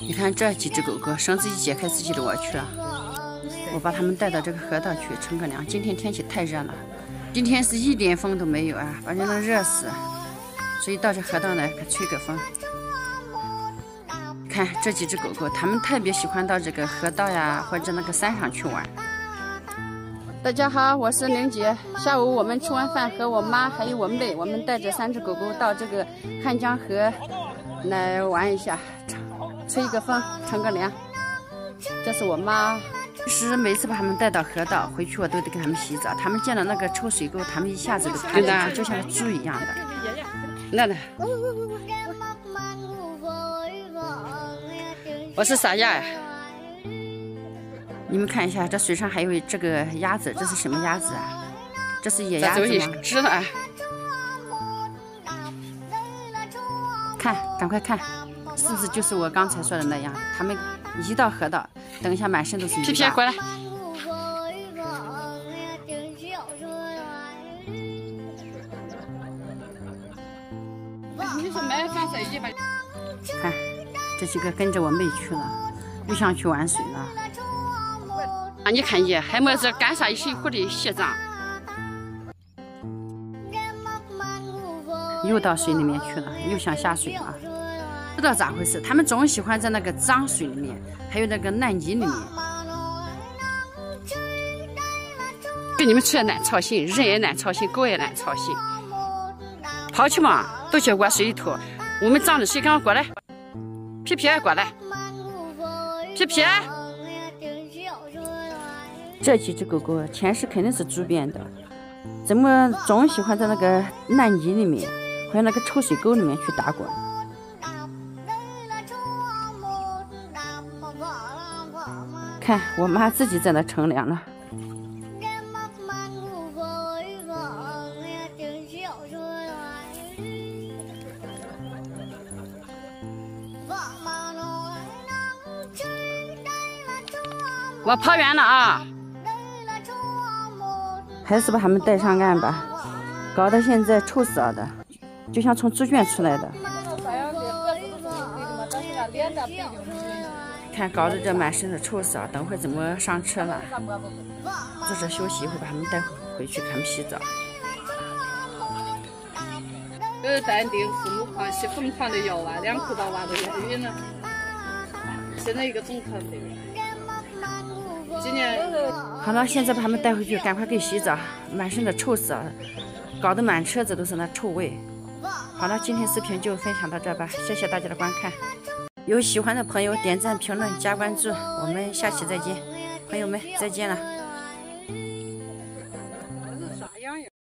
你看这几只狗狗，绳子一解开，自己就玩去了。我把它们带到这个河道去乘个凉。今天天气太热了，今天是一点风都没有啊，把人能热死。所以到这河道来吹个风。看这几只狗狗，它们特别喜欢到这个河道呀，或者那个山上去玩。大家好，我是玲姐。下午我们吃完饭，和我妈还有我妹，我们带着三只狗狗到这个汉江河来玩一下，吹一个风，乘个凉。这是我妈，是每次把他们带到河道，回去我都得给他们洗澡。他们见到那个臭水沟，他们一下子就爬进去，就像猪一样的。娜娜，我是傻丫呀。你们看一下，这水上还有这个鸭子，这是什么鸭子啊？这是野鸭子吗？知道啊。看，赶快看，是不是就是我刚才说的那样？他们一到河道，等一下满身都是泥。皮皮过来。你是买反射衣吧？看，这几个跟着我妹去了，又想去玩水了。啊你看你还没这干啥一身糊的洗澡，又到水里面去了，又想下水了，不知道咋回事。他们总喜欢在那个脏水里面，还有那个烂泥里面。给你们吃也难操心，人也难操心，狗也难操心。跑去嘛，都去玩水里头。我们脏的水，赶快过来，皮皮过来，皮皮。这几只狗狗前世肯定是猪变的，怎么总喜欢在那个烂泥里面，还有那个臭水沟里面去打滚？看我妈自己在那乘凉了。我跑远了啊！还是把它们带上岸吧，搞得现在臭死了的，就像从猪圈出来的。看，搞得这满身的臭死了，等会怎么上车了？坐着休息一会，把他们带回去，给他们洗澡。呃，淡定，父母狂喜疯狂的摇啊，两口到娃都要晕了。现在一个总团队。今年好了，现在把他们带回去，赶快给洗澡，满身的臭死了，搞得满车子都是那臭味。好了，今天视频就分享到这吧，谢谢大家的观看。有喜欢的朋友点赞、评论、加关注，我们下期再见，朋友们再见了。